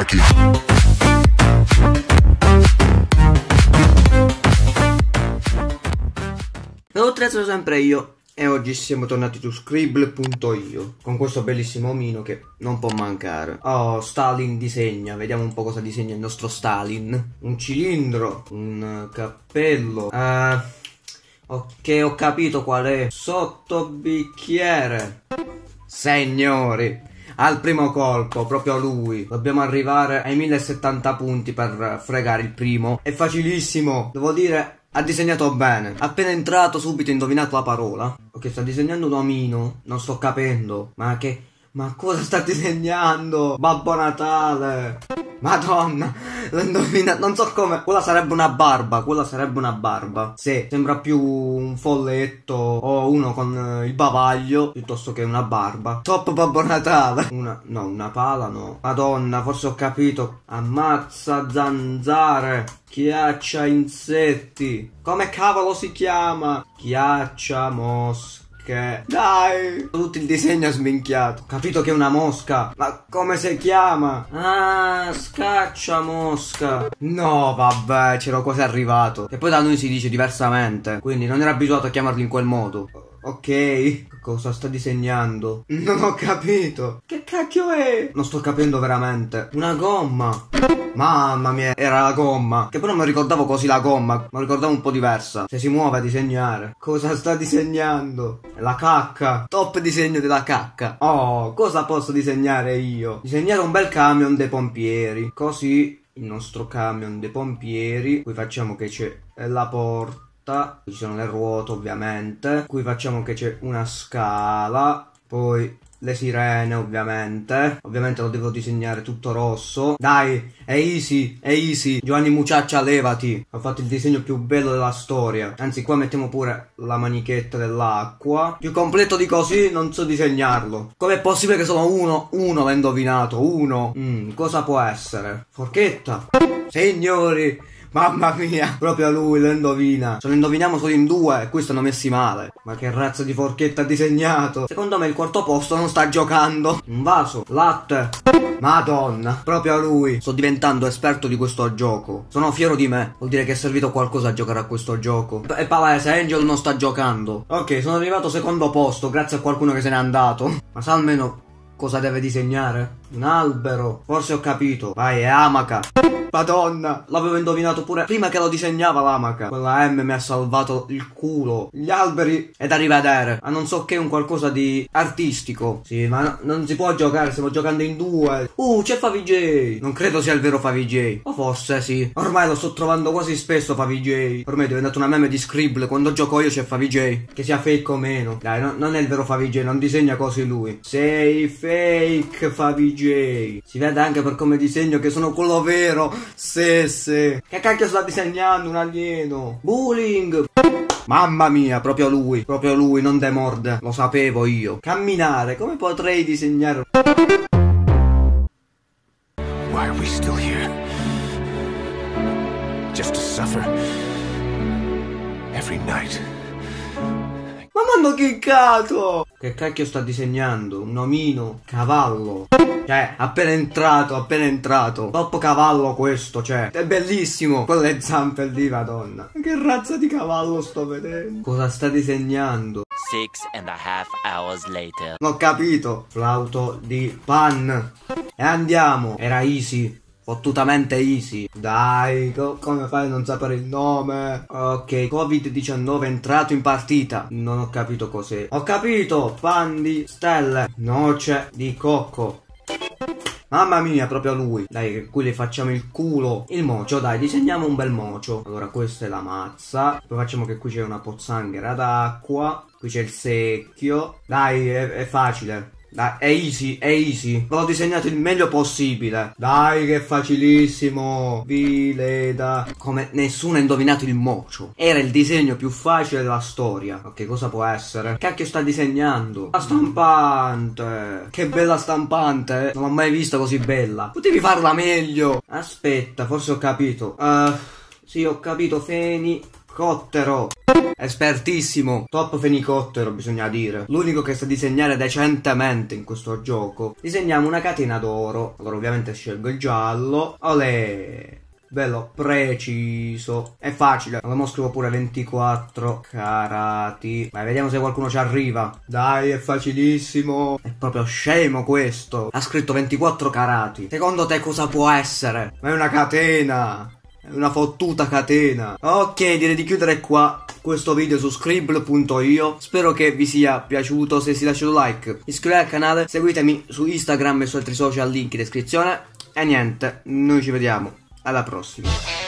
Jackie. Inoltre sono sempre io e oggi siamo tornati su scribble.io con questo bellissimo omino che non può mancare. Oh, Stalin disegna, vediamo un po' cosa disegna il nostro Stalin. Un cilindro, un cappello. Eh, ok, ho capito qual è. Sottobicchiere. Signori, al primo colpo, proprio lui. Dobbiamo arrivare ai 1070 punti per fregare il primo. È facilissimo, devo dire. Ha disegnato bene. Appena entrato, subito indovinato la parola. Ok, sta disegnando un omino. Non sto capendo. Ma che. Ma cosa sta disegnando? Babbo Natale. Madonna, l'ho indovinato. Non so come. Quella sarebbe una barba. Quella sarebbe una barba. Sì, sembra più un folletto o uno con eh, il bavaglio piuttosto che una barba. Top Babbo Natale. Una. No, una pala no. Madonna, forse ho capito. Ammazza zanzare. Chiaccia insetti. Come cavolo si chiama? Chiaccia mosche. Dai! Tutto il disegno è sminchiato. Ho capito che è una mosca. Ma come si chiama? Ah, scaccia mosca. No, vabbè, c'ero quasi arrivato. E poi da noi si dice diversamente. Quindi non ero abituato a chiamarlo in quel modo. Ok, cosa sta disegnando? Non ho capito. Che cacchio è? Non sto capendo veramente. Una gomma. Mamma mia, era la gomma. Che poi non mi ricordavo così la gomma. Me ricordavo un po' diversa. Se si muove a disegnare. Cosa sta disegnando? La cacca. Top disegno della cacca. Oh, cosa posso disegnare io? Disegnare un bel camion dei pompieri. Così il nostro camion dei pompieri. Qui facciamo che c'è la porta ci sono le ruote ovviamente qui facciamo che c'è una scala poi le sirene ovviamente. Ovviamente lo devo disegnare tutto rosso. Dai è easy è easy. Giovanni Muciaccia levati. Ho fatto il disegno più bello della storia. Anzi qua mettiamo pure la manichetta dell'acqua. Più completo di così non so disegnarlo. Com'è possibile che solo uno uno l'ha indovinato uno? Mm, cosa può essere? Forchetta. Signori Mamma mia, proprio lui lo indovina. Se lo indoviniamo solo in due, qui stanno messi male. Ma che razza di forchetta ha disegnato? Secondo me il quarto posto non sta giocando. Un vaso, latte. Madonna, proprio lui. Sto diventando esperto di questo gioco. Sono fiero di me. Vuol dire che è servito qualcosa a giocare a questo gioco. È palese, Angel non sta giocando. Ok, sono arrivato secondo posto, grazie a qualcuno che se n'è andato. Ma sa almeno cosa deve disegnare? Un albero. Forse ho capito. Vai, è amaca. Madonna, l'avevo indovinato pure prima che lo disegnava l'amaca. Quella M mi ha salvato il culo. Gli alberi è da rivedere. Ma non so che è un qualcosa di artistico. Sì, ma no- non si può giocare, stiamo giocando in due. Uh, c'è Favij. Non credo sia il vero Favij. O forse sì. Ormai lo sto trovando quasi spesso Favij. Ormai è diventato una meme di Scribble. Quando gioco io c'è Favij. Che sia fake o meno. Dai, no- non è il vero Favij, non disegna così lui. Sei fake Favij. Si vede anche per come disegno che sono quello vero. Sì. Che cacchio sta disegnando un alieno? Bullying. Mamma mia, proprio lui, proprio lui, non demorde. Lo sapevo io. Camminare, come potrei disegnare? Why are we still here? Just to suffer? Every night. Hanno chiccato! Che cacchio sta disegnando? Un omino? Cavallo? Cioè, appena entrato, appena entrato. Troppo cavallo questo, cioè. È bellissimo. Quelle zampe lì, madonna. Che razza di cavallo sto vedendo? Cosa sta disegnando? Six and a half hours later. Non ho capito. Flauto di pan. E andiamo. Era easy. Fottutamente easy. Dai, co- come fai a non sapere il nome? Ok, Covid-19 è entrato in partita. Non ho capito cos'è. Ho capito, pan di stelle. Noce di cocco. Mamma mia, proprio lui. Dai, qui le facciamo il culo. Il mocio, dai, disegniamo un bel mocio. Allora, questa è la mazza. Poi facciamo che qui c'è una pozzanghera d'acqua. Qui c'è il secchio. Dai, è, è facile. Dai, è easy, è easy. L'ho disegnato il meglio possibile. Dai, che facilissimo. Vileda. Come nessuno ha indovinato il mocio. Era il disegno più facile della storia. Ok, cosa può essere? Cacchio sta disegnando? La stampante. Che bella stampante. Non l'ho mai vista così bella. Potevi farla meglio. Aspetta, forse ho capito. Eh, sì, ho capito, Feni. Fenicottero. Espertissimo, top fenicottero bisogna dire. L'unico che sa disegnare decentemente in questo gioco. Disegniamo una catena d'oro. Allora ovviamente scelgo il giallo. Olè. Bello, preciso. È facile. Allora scrivo pure 24 carati. Vai, vediamo se qualcuno ci arriva. Dai, è facilissimo. È proprio scemo questo. Ha scritto 24 carati. Secondo te cosa può essere? Ma è una catena. Una fottuta catena. Ok, direi di chiudere qua questo video su scribble.io. Spero che vi sia piaciuto. Se si lasciate un like, iscrivetevi al canale, seguitemi su Instagram e su altri social, link in descrizione. E niente, noi ci vediamo alla prossima.